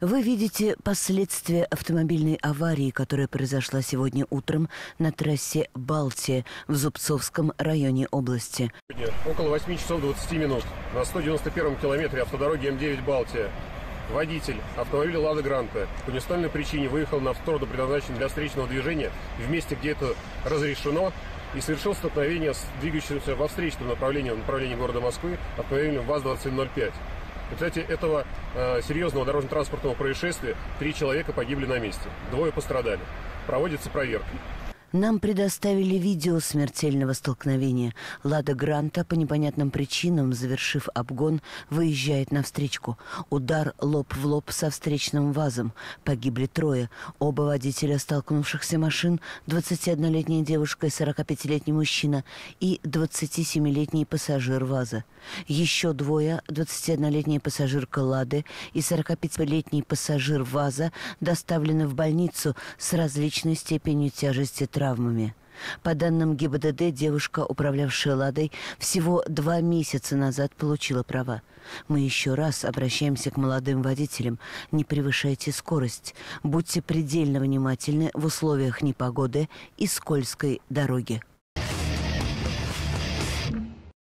Вы видите последствия автомобильной аварии, которая произошла сегодня утром на трассе Балтия в Зубцовском районе области. Около 8 часов 20 минут на 191-м километре автодороги М9 Балтия водитель автомобиля «Лада Гранта» по неустановленной причине выехал на сторону, предназначенную для встречного движения, в месте, где это разрешено, и совершил столкновение с двигающимся во встречном направлении, в направлении города Москвы, автомобилем ВАЗ-2705. В результате этого э, серьезного дорожно-транспортного происшествия три человека погибли на месте, двое пострадали. Проводится проверка. Нам предоставили видео смертельного столкновения. Лада Гранта по непонятным причинам, завершив обгон, выезжает на встречку. Удар лоб в лоб со встречным вазом. Погибли трое. Оба водителя столкнувшихся машин, 21-летняя девушка и 45-летний мужчина и 27-летний пассажир ваза. Еще двое, 21-летняя пассажирка Лады и 45-летний пассажир ваза доставлены в больницу с различной степенью тяжести травм травмами. По данным ГИБДД, девушка, управлявшая «Ладой», всего два месяца назад получила права. Мы еще раз обращаемся к молодым водителям. Не превышайте скорость. Будьте предельно внимательны в условиях непогоды и скользкой дороги.